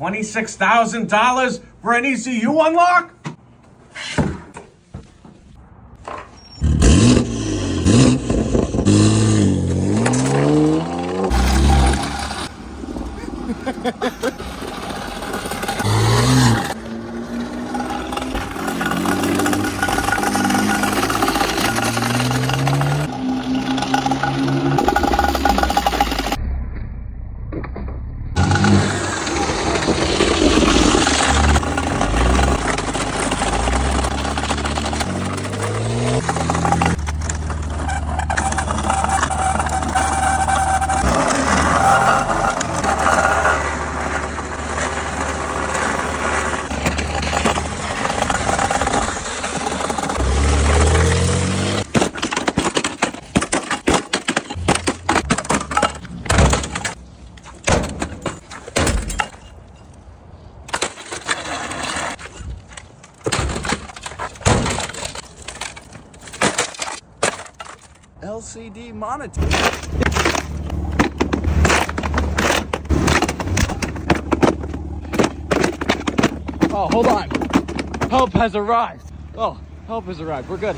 $26,000 for an ECU unlock? LCD monitor. Oh, hold on. Help has arrived. Oh, help has arrived. We're good.